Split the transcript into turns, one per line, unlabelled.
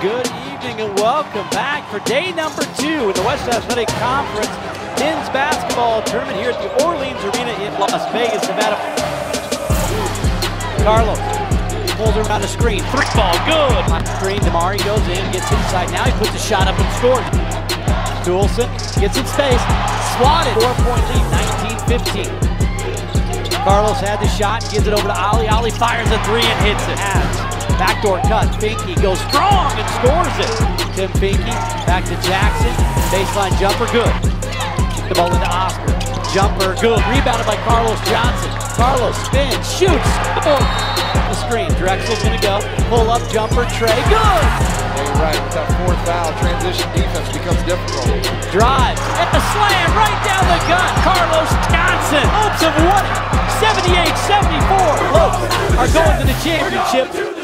Good evening and welcome back for day number two in the West Athletic Conference men's basketball tournament here at the Orleans Arena in Las Vegas, Nevada. Carlos pulls around the screen. Three ball, good. On Screen, Damari goes in, gets inside. Now he puts a shot up and scores. Toolson gets in space. Swatted. Four-point lead, 19-15. Carlos had the shot, gives it over to Ali. Ali fires a three and hits it. Has. Backdoor cut. Finke goes strong and scores it. Tim Finke back to Jackson. Baseline jumper, good. The ball into Oscar. Jumper, good. Rebounded by Carlos Johnson. Carlos spins, shoots. Oh. The screen. Drechsel's going to go. Pull up jumper, Trey, good.
You're right. With that fourth foul, transition defense becomes difficult.
Drive. At the slam, right down the gut. Carlos Johnson. Hopes of what? 78-74. Lopes are going to the championship.